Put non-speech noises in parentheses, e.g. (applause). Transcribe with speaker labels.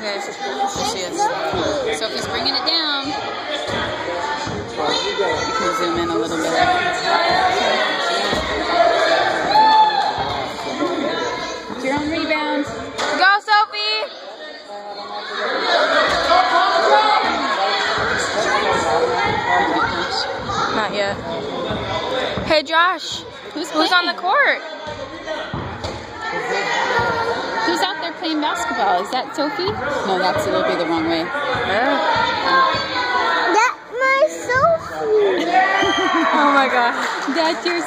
Speaker 1: Okay, there she is. Sophie's bringing it down. You can zoom in a little bit. You're on rebound.
Speaker 2: Go, Sophie! Not yet. Hey, Josh.
Speaker 1: Who's,
Speaker 2: Who's on the court?
Speaker 1: Who's playing basketball? Is that Sophie? No, that's it'll be the wrong way.
Speaker 3: That's my Sophie. (laughs)
Speaker 2: Oh my gosh.
Speaker 1: That's your